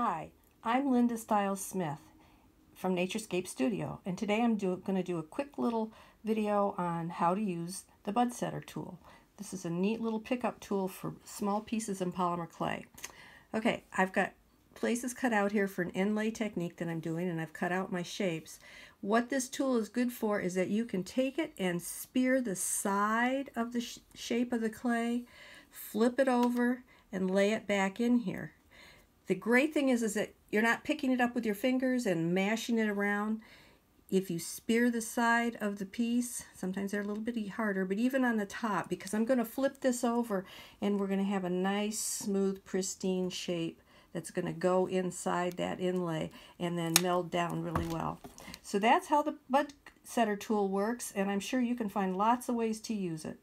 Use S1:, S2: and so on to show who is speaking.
S1: Hi, I'm Linda Stiles Smith from Naturescape Studio and today I'm going to do a quick little video on how to use the Budsetter tool. This is a neat little pickup tool for small pieces in polymer clay. Okay, I've got places cut out here for an inlay technique that I'm doing and I've cut out my shapes. What this tool is good for is that you can take it and spear the side of the sh shape of the clay, flip it over, and lay it back in here. The great thing is, is that you're not picking it up with your fingers and mashing it around. If you spear the side of the piece, sometimes they're a little bit harder, but even on the top, because I'm going to flip this over and we're going to have a nice, smooth, pristine shape that's going to go inside that inlay and then meld down really well. So that's how the bud setter tool works, and I'm sure you can find lots of ways to use it.